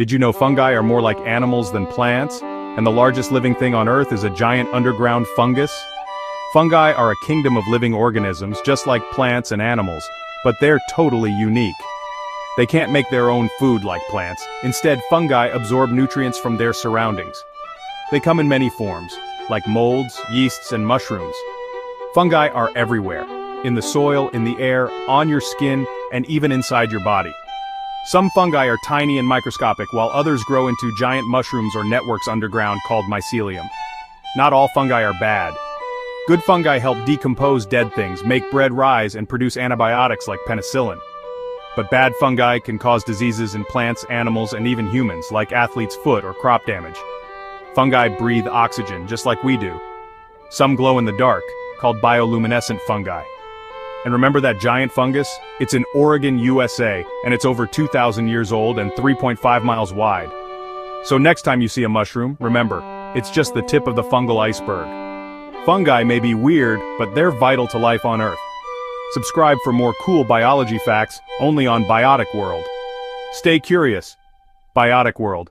Did you know fungi are more like animals than plants? And the largest living thing on Earth is a giant underground fungus? Fungi are a kingdom of living organisms just like plants and animals, but they're totally unique. They can't make their own food like plants, instead fungi absorb nutrients from their surroundings. They come in many forms, like molds, yeasts, and mushrooms. Fungi are everywhere, in the soil, in the air, on your skin, and even inside your body. Some fungi are tiny and microscopic while others grow into giant mushrooms or networks underground called mycelium. Not all fungi are bad. Good fungi help decompose dead things, make bread rise, and produce antibiotics like penicillin. But bad fungi can cause diseases in plants, animals, and even humans, like athlete's foot or crop damage. Fungi breathe oxygen, just like we do. Some glow in the dark, called bioluminescent fungi. And remember that giant fungus? It's in Oregon, USA, and it's over 2,000 years old and 3.5 miles wide. So next time you see a mushroom, remember, it's just the tip of the fungal iceberg. Fungi may be weird, but they're vital to life on Earth. Subscribe for more cool biology facts only on Biotic World. Stay curious. Biotic World.